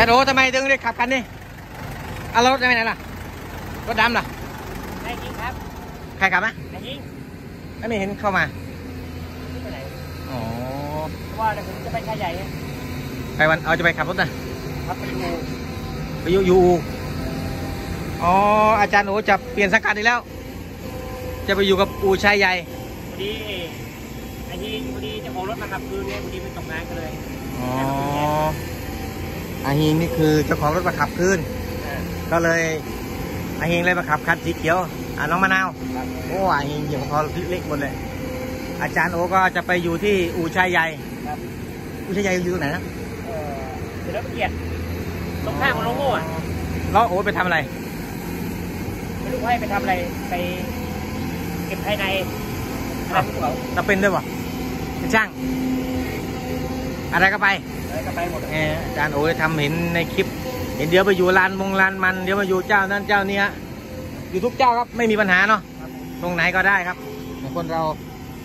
แต่โอ้ทำไมถึงได้ขับคันนี้เอารถไปไหนล่ะ รถดำล่ะนายยิงครับใครขับนะนายยิงไม่เห็นเข้ามาไปไหนอ๋อเพราะว่าเดี๋ยวผมจะไปชายใหญ่ไงไปวันเอาจะไปขับรถนะครับไปดูไปอยู่อยู่อู่อ๋ออาจารย์โอจะเปลี่ยนสังกัดอีกแล้ว จะไปอยู่กับอู่ชายใหญ่พอดีนายยิงพอดีเจ้าของรถมาขับคืนเนี่ยพอดีไปตกงานกันเลยอ๋อ อาฮิงนี่คือเจ้าของรถมาขับคืนเออก็เลยอาฮิงเลยมาขับคันสีเขียวอ่าน้องมะนาวครับโอ้อาฮิงเหยียบพอเล็กหมดเลย อาจารย์โอก็จะไปอยู่ที่อู่ชายใหญ่ครับอู่ชายใหญ่อยู่ตรงไหนนะเออเสร็จแล้วเกียรติตรงข้ามกับโลโก้อะแล้วโอไปทำอะไร ไม่รู้ให้ไปทำอะไร ไปเก็บภายในอะไรพวกเขาจะเป็นด้วยปะเป็นช่าง อะไรก็ไปอะไรก็ไปหมดเอออาจารย์โอ้ยทำเห็นในคลิป เห็นเดี๋ยวไปอยู่ร้านมงร้านมันเดี๋ยวมาอยู่เจ้านั้นเจ้านี้ฮะอยู่ทุกเจ้าครับไม่มีปัญหาเนาะครับผมตรงไหนก็ได้ครับเหมือนคนเรา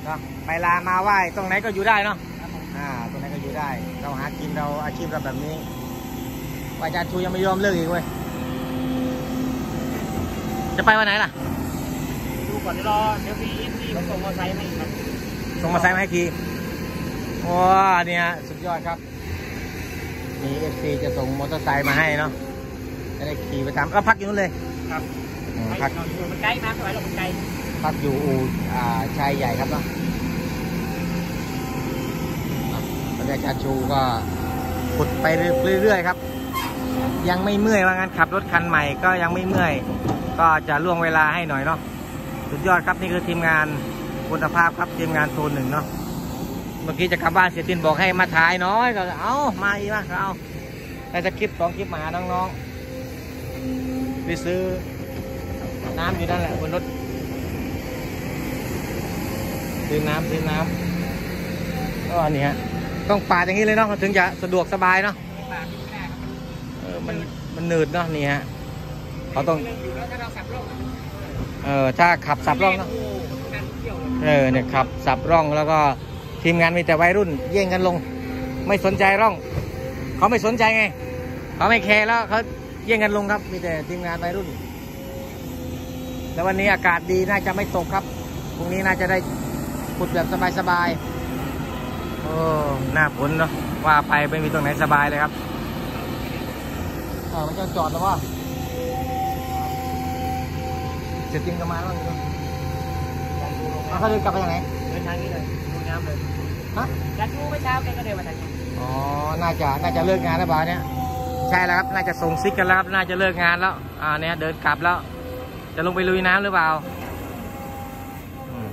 เนาะไปลามาไหว้ตรงไหนก็อยู่ได้เนาะครับผมอ่าตรงไหนก็อยู่ได้ เราหากินเราอาชีพเราแบบนี้ว่าอาจารย์ชูยังไม่ยอมเลิกอีกเว้ยจะไปวันไหนล่ะดูก่อนเดี๋ยวรอเดี๋ยวมีเอฟซีเขาส่งมอเตอร์ไซค์มาอีกครับส่งมาใส่มาให้ที ว้าเนี่ยสุดยอดครับ มีเอฟซีจะส่งมอเตอร์ไซค์มาให้เนาะจะได้ขี่ไปตามแล้วพักอยู่นู่นเลยครับอืมให้พักนอนอยู่มันไกลมากเท่าไหร่เรามันไกลพักอยู่อู่อ่าชายใหญ่ครับเนาะอะตอนนี้อาจารย์ชูก็ขุดไปเรื่อยๆครับ ยังไม่เมื่อยว่างั้นขับรถคันใหม่ก็ยังไม่เมื่อย ก็จะล่วงเวลาให้หน่อยเนาะสุดยอดครับนี่คือทีมงานคุณภาพครับทีมงานโซนหนึ่งเนาะ เมื่อกี้จะกลับบ้านเสียตินบอกให้มาถ่ายน้อยก็เอามาอีกมากเอาแต่จะคลิปสองคลิปมาหน้องๆไปซื้อน้ำอยู่นั่นแหละบนรถซื้อน้ำซื้อน้ำก็อันนี้ฮะต้องปาดอย่างนี้เลยเนาะถึงจะสะดวกสบายเนาะปากไม่ได้ครับเออมันมันหนืดเนาะนี่ฮะเขาต้องเออถ้าขับสับร่องเนาะเที่ยวเลยเออเนี่ยขับสับร่องแล้วก็ ทีมงานมีแต่วัยรุ่นแย่งกันลง ไม่สนใจร่อง เขาไม่สนใจไง เขาไม่แคร์แล้วเขาแย่งกันลงครับ มีแต่ทีมงานวัยรุ่น แล้ววันนี้อากาศดีน่าจะไม่ตกครับพรุ่งนี้น่าจะได้ขุดแบบสบายๆโอ้หน้าฝนเนาะว่าไปไม่มีตรงไหนสบายเลยครับเออมันจะจอดแล้วว่าเสร็จจริงก็มาแล้วนี่เนอะเอาเขาเดินกลับไปทางไหนเดินทางนี้เลย ดูน้ำเลยฮะจัดดูเมื่อเช้าแกก็เดินมาทางนี้อ๋อ น่าจะ น่าจะเลิกงานแล้วบ่าวเนี่ย ใช่แล้วครับ น่าจะส่งซิกกันแล้วครับ น่าจะเลิกงานแล้ว อ่า เนี่ยเดินกลับแล้ว จะลงไปลุยน้ำหรือเปล่าอืม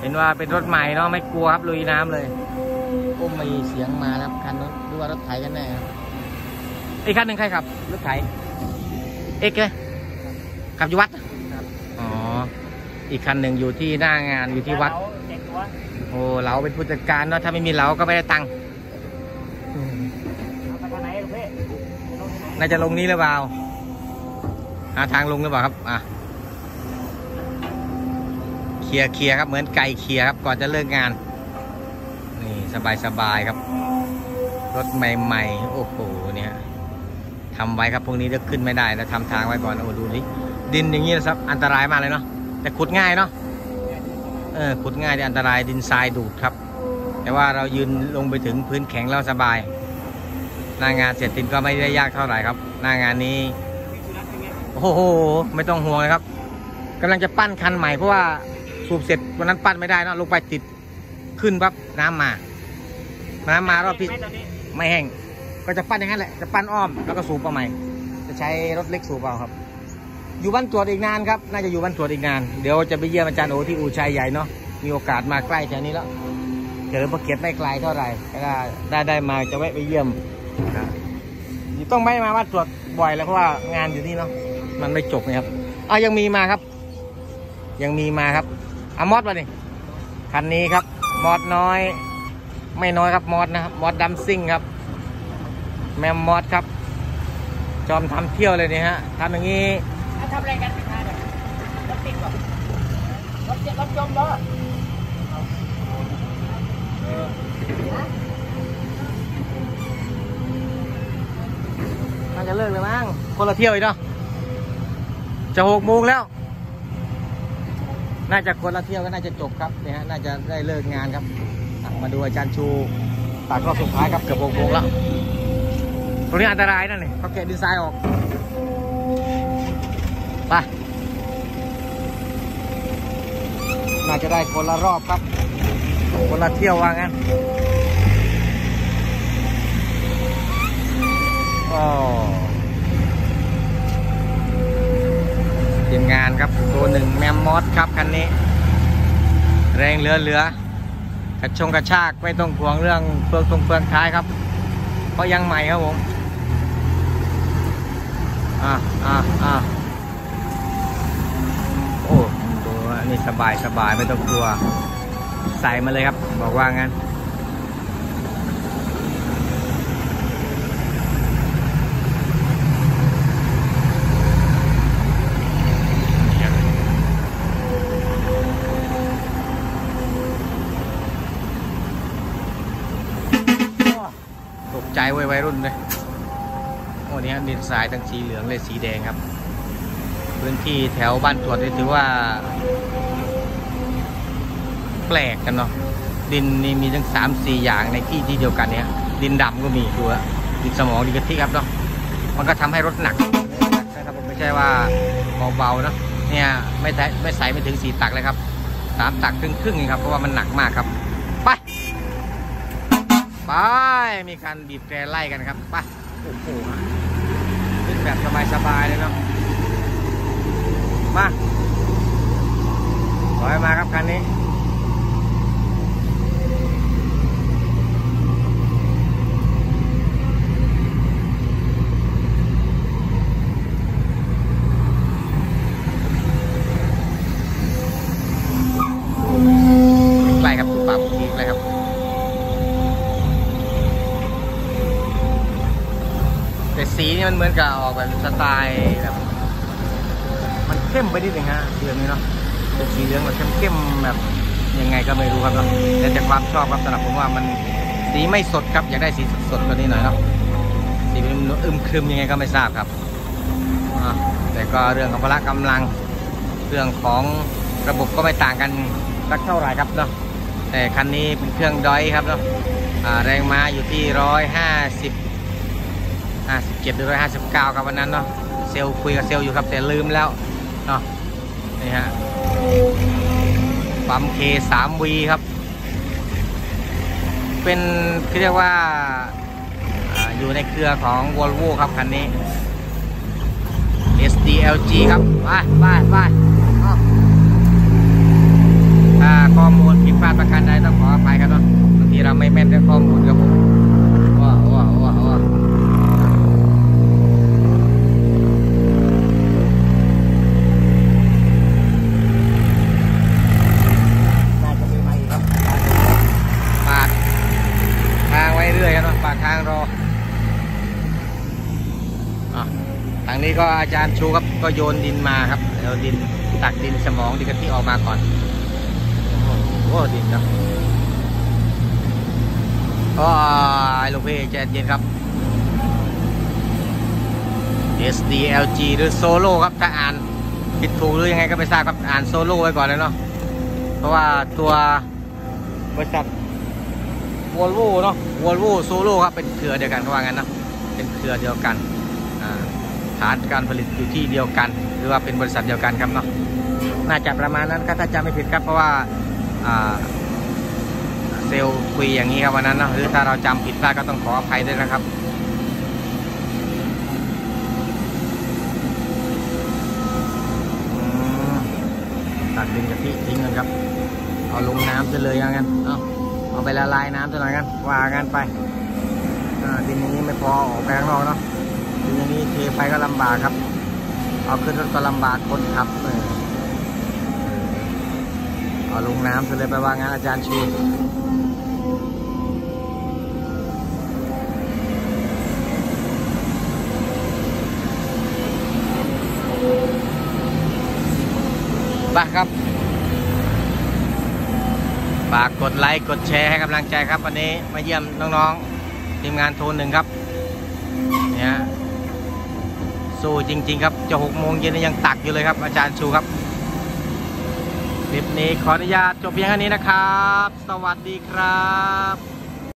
เห็นว่าเป็นรถใหม่เนาะ ไม่กลัวครับลุยน้ำเลยโอ้มีเสียงมาแล้วคันนู้นดูว่ารถไถกันแน่ครับอีกคันหนึ่งใครขับ รถไถ เอกเลยขับอยู่วัดครับอ๋อ อีกคันหนึ่งอยู่ที่หน้างานอยู่ที่วัดแล้วเด็กตัว โอ้เราเป็นผู้จัดการเนาะถ้าไม่มีเราก็ไม่ได้ตังค์น่าจะลงนี้หรือเปล่าหาทางลงหรือเปล่าครับอะเคลียร์เคลียร์ครับเหมือนไก่เคลียร์ครับก่อนจะเลิกงาน นี่สบายสบายครับ รถใหม่ๆโอ้โหเนี่ยทำไว้ครับพวกนี้เลือกขึ้นไม่ได้แล้วทำทางไว้ก่อนโอ้ดูดิดินอย่างนี้นะครับอันตรายมากเลยเนาะแต่ขุดง่ายเนาะ ขุดง่ายแต่อันตรายดินทรายดูดครับ แต่ว่าเรายืนลงไปถึงพื้นแข็งแล้วสบาย หน้างานเสร็จตินก็ไม่ได้ยากเท่าไหร่ครับ หน้างานนี้โอ้โหไม่ต้องห่วงเลยครับกำลังจะปั้นคันใหม่เพราะว่าสูบเสร็จวันนั้นปั้นไม่ได้นะลงไปติดขึ้นปั๊บน้ำมา น้ำมารอบที่ไหตอนนี้ไม่แห้งก็จะปั้นอย่างนั้นแหละจะปั้นอ้อมแล้วก็สูบเอาใหม่ จะใช้รถเล็กสูบเอาครับ อยู่บ้านตรวจอีกนานครับ น่าจะอยู่บ้านตรวจอีกนาน เดี๋ยวจะไปเยี่ยมอาจารย์โอที่อู่ชัยใหญ่เนาะ มีโอกาสมาใกล้แถวนี้แล้วเจอพระเกียรติไม่ไกลเท่าไหร่ก็ได้ได้มาจะแวะไปเยี่ยมต้องไม่มาบ้านตรวจบ่อยแล้วเพราะว่างานอยู่นี่เนาะ มันไม่จบนะครับอะยังมีมาครับ ยังมีมาครับอามอดมาดิคันนี้ครับ มอดน้อย ไม่น้อยครับมอดนะครับ มอดดัมซิ่งครับ แมมมอดครับ จอมทำเที่ยวเลยนี่ฮะทำอย่างนี้ ทำอะไรกันไม่ทันเนี่ยรถติดก่อนรถเจ็บรถจมแล้วอะเลิกเลยมั้งคนละเที่ยวอีกเนาะจะหกโมงแล้ว น่าจะคนละเที่ยวก็น่าจะจบครับเนี่ยฮะน่าจะได้เลิกงานครับ มาดูอาจารย์ชูตัดรอบสุดท้ายครับเกือบหกโมงแล้วตรงนี้อันตรายนะเนี่ยเขาแกะดินทรายออก น่าจะได้คนละรอบครับ คนละเที่ยวว่างั้นโอ้ทีมงานครับตัวหนึ่งแมมมอสครับคันนี้ แรงเหลือเหลือกระชงกระชากไม่ต้องห่วงเรื่องเปลือกตรงเปลือกท้ายครับ เพราะยังใหม่ครับผม อ่าอ่าอ่าโอ้ตัว นี้สบายสบายไม่ต้องกลัว ใส่มาเลยครับ บอกว่างั้น ตกใจว้ยวัยรุ่นเลยโอ้นี่ฮะดินทรายทั้งสีเหลืองเลยสีแดงครับพื้นที่แถวบ้านตรวจนี่ถือว่า ปลกกันเนาะดินนี่มีทั้งสามสี่อย่างในที่ที่เดียวกันเนี่ยดินดำก็มีดูอะดินสมองดินกะทิครับเนาะมันก็ทำให้รถหนักนะครับผมไม่ใช่ว่าเบาๆเนาะเนี่ยไม่ใส่ไม่ใส่ไม่ถึงสี่ตักเลยครับสามตักครึ่งครึ่งเองครับเพราะว่ามันหนักมากครับไปไปมีการบีบแตรไล่กันครับไปโอ้โหขึ้นแบบสบายๆเลยเนาะมาถอยมาครับคันนี้ มันเหมือนกับออกแบบสไตล์แบบมันเข้มไปนิดนึงฮะเรื่องนี้เนาะเป็นสีเหลืองแบบเข้มๆแบบยังไงก็ไม่รู้ครับเนาะแต่แต่ความชอบครับสำหรับผมว่ามันสีไม่สดครับอยากได้สีสดๆกว่านี้หน่อยเนาะสีมันอึมครึมยังไงก็ไม่ทราบครับแต่ก็เรื่องของพละกำลังเรื่องของระบบก็ไม่ต่างกันสักเท่าไหร่ครับเนาะแต่คันนี้เป็นเครื่องดอยครับเนาะแรงม้าอยู่ที่ร้อยห้าสิบ ห้าสิบเจ็ดหรือร้อยห้าสิบเก้าครับวันนั้นเนาะเซลคุยกับเซลอยู่ครับแต่ลืมแล้วเนาะนี่ฮะปั๊มเคสามวีครับ เป็นเรียกว่าออยู่ในเครือของ Volvo ครับคันนี้ SDLG ครับไปไปไปเอาถ้าข้อมูลผิดพลาดประการใดต้องขออภัยครับเนาะบางทีเราไม่แม่นเรื่องข้อมูลครับผมว้าวว้าวว้าวว้าว น่าจะมีมาอีกครับปาดทางไว้เรื่อยครับเนาะปาดทางรออะทางนี้ ก็อาจารย์ชูครับก็โยนดินมาครับเดี๋ยวดินตักดินสมองดินกะทิออกมาก่อนโอ้โหดินครับก็ไอ้ลูกพี่ใจเย็นครับ SDLG หรือโซโล่ครับถ้าอ่านผิดถูกหรือยังไงก็ไม่ทราบครับอ่านโซโล่ไว้ก่อนเลยเนาะเพราะว่าตัวบริษัทวอลโวเนาะวอลโวโซโล่ครับเป็นเครือเดียวกันเขาว่างั้นนะเป็นเครือเดียวกันอ่า ฐานการผลิตอยู่ที่เดียวกัน หรือว่าเป็นบริษัทเดียวกันครับเนาะน่าจะประมาณนั้นครับถ้าจำไม่ผิดครับเพราะว่าเซลคุยอย่างนี้ครับวันนั้นเนาะหรือถ้าเราจำผิดพลาดก็ต้องขออภัยด้วยนะครับ ตักดินกะทิทิ้งกันครับ เอาลงน้ำจะเลยอย่างนั้นเอาเอาไปละลายน้ำจะหน่อยกันว่ากันไปอ่าดินนี้ไม่พอออกไปข้างนอกเนาะ ดินอย่างนี้เทไปก็ลำบากครับ เอาขึ้นรถก็ลำบากคนขับเออเอาลงน้ำจะเลยไปว่างานอาจารย์ชูไปครับ ฝากกดไลค์กดแชร์ให้กำลังใจครับ วันนี้มาเยี่ยมน้องๆทีมงานโทนหนึ่งครับ เนี่ย สู้จริง ๆ ครับจะหกโมงเย็นยังตักอยู่เลยครับ อาจารย์ชูครับคลิปนี้ขออนุญาตจบเพียงแค่นี้นะครับ สวัสดีครับ